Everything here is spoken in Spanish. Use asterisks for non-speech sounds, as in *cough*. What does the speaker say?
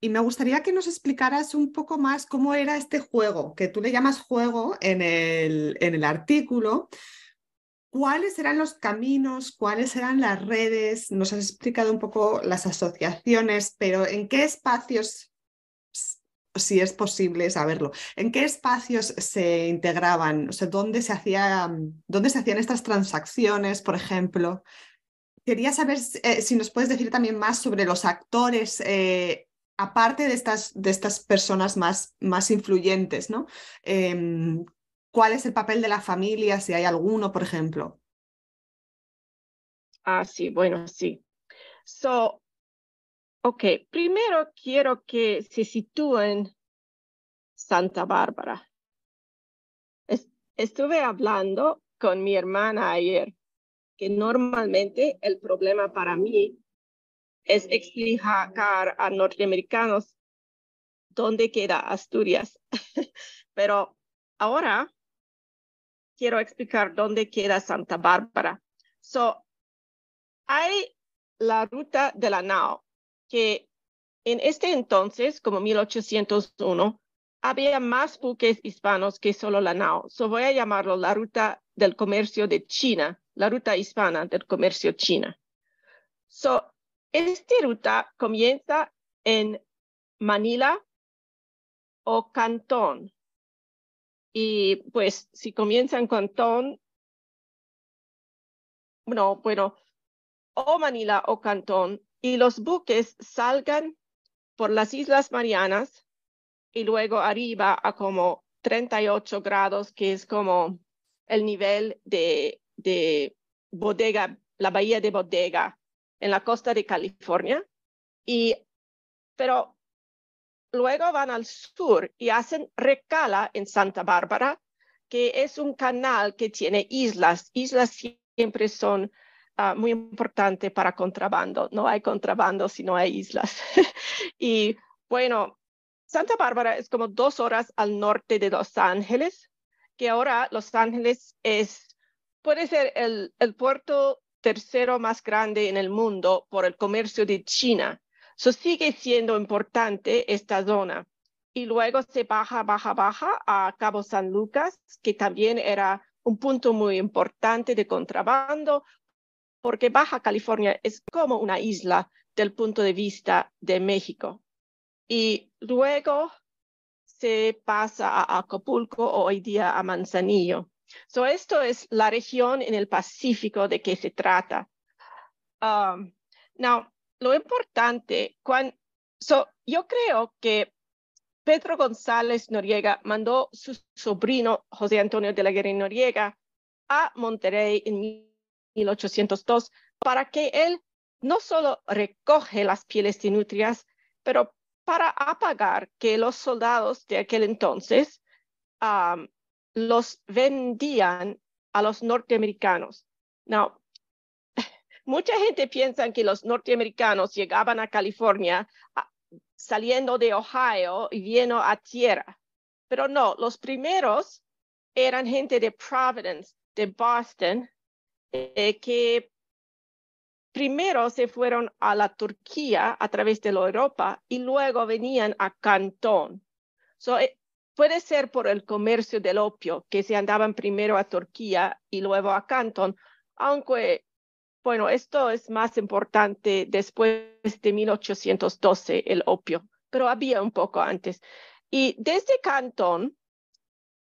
y me gustaría que nos explicaras un poco más cómo era este juego, que tú le llamas juego en el, en el artículo. ¿Cuáles eran los caminos? ¿Cuáles eran las redes? Nos has explicado un poco las asociaciones, pero ¿en qué espacios, si es posible saberlo, en qué espacios se integraban? O sea, ¿dónde se, hacía, dónde se hacían estas transacciones, por ejemplo? Quería saber eh, si nos puedes decir también más sobre los actores eh, aparte de estas, de estas personas más, más influyentes, ¿no? Em, ¿Cuál es el papel de la familia, si hay alguno, por ejemplo? Ah, sí, bueno, sí. So, ok, primero quiero que se sitúen Santa Bárbara. estuve hablando con mi hermana ayer, que normalmente el problema para mí es explicar a norteamericanos dónde queda Asturias. *laughs* Pero ahora quiero explicar dónde queda Santa Bárbara. So, hay la ruta de la Nao, que en este entonces, como 1801, había más buques hispanos que solo la Nao. So voy a llamarlo la ruta del comercio de China, la ruta hispana del comercio china. So, esta ruta comienza en Manila o Cantón. Y pues si comienza en Cantón, no, bueno, o Manila o Cantón, y los buques salgan por las Islas Marianas y luego arriba a como 38 grados, que es como el nivel de, de bodega, la bahía de bodega en la costa de California, y, pero luego van al sur y hacen recala en Santa Bárbara, que es un canal que tiene islas. Islas siempre son ah, muy importantes para contrabando. No hay contrabando si no hay islas. *laughs* y bueno, Santa Bárbara es como dos horas al norte de Los Ángeles, que ahora Los Ángeles es, puede ser el, el puerto tercero más grande en el mundo por el comercio de China. Sigue siendo importante esta zona. Y luego se baja, baja, baja a Cabo San Lucas, que también era un punto muy importante de contrabando, porque Baja California es como una isla del punto de vista de México. Y luego se pasa a Acapulco o hoy día a Manzanillo. So, esto es la región en el Pacífico de que se trata. Um, now, lo importante, cuando, so, yo creo que Pedro González Noriega mandó su sobrino José Antonio de la Guerra Noriega a Monterrey en 1802 para que él no solo recoge las pieles de nutrias, pero para apagar que los soldados de aquel entonces um, los vendían a los norteamericanos. Now, *laughs* mucha gente piensa que los norteamericanos llegaban a California ah, saliendo de Ohio y vino a tierra, pero no, los primeros eran gente de Providence, de Boston, eh, que primero se fueron a la Turquía a través de Europa y luego venían a Cantón. Eh, Puede ser por el comercio del opio, que se andaban primero a Turquía y luego a Canton, aunque, bueno, esto es más importante después de 1812, el opio, pero había un poco antes. Y desde Cantón